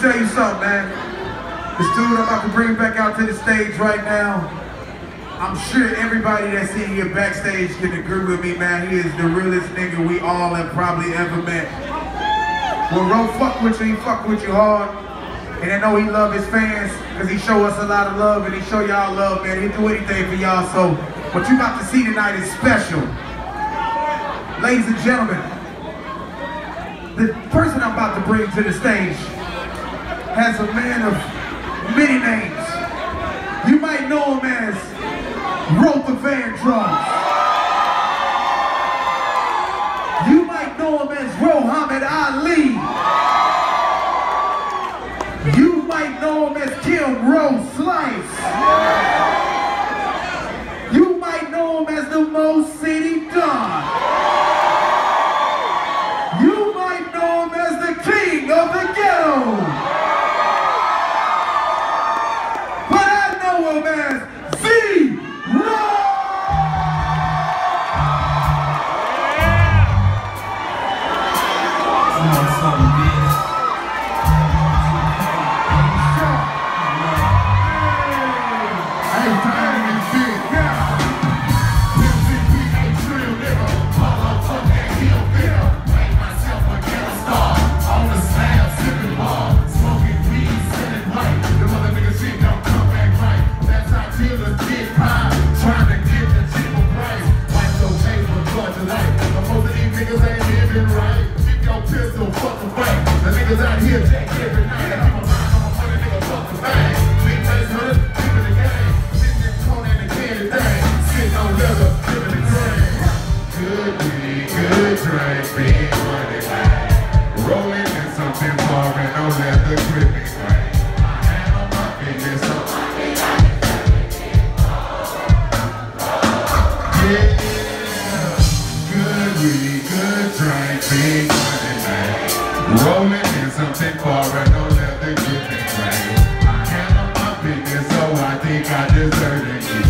tell you something, man. This dude I'm about to bring back out to the stage right now. I'm sure everybody that's in here backstage can agree with me, man. He is the realest nigga we all have probably ever met. When Ro fuck with you, he fuck with you hard. And I know he love his fans because he show us a lot of love and he show y'all love, man. He'll do anything for y'all. So what you about to see tonight is special. Ladies and gentlemen, the person I'm about to bring to the stage has a man of many names. You might know him as Rother Vandross. You might know him as Muhammad Ali. You might know him as Kim Rose Slice. I Niggas out here every night. I keep my mind on my money, nigga, fuck the bang. Big face hunter, keeping the game. Sitting in the corner and the candy thing. Sitting on leather, living the. Good weed, good drink, big money. Rolling in something foreign, leather on so Yeah, good weed, in something foreign, no leather fingers, so I think I deserve it.